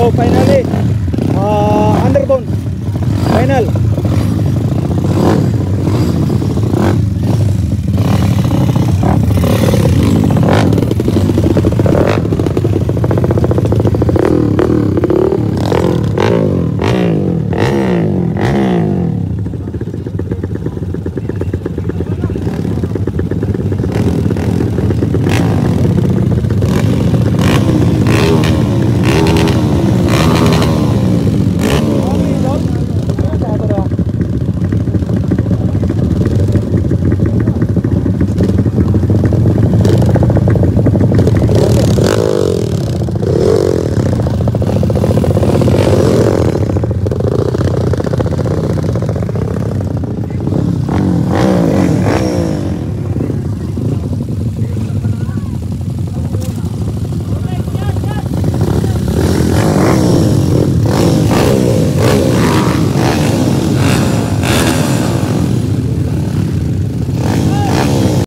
So finally, ah, uh, underbone. Final.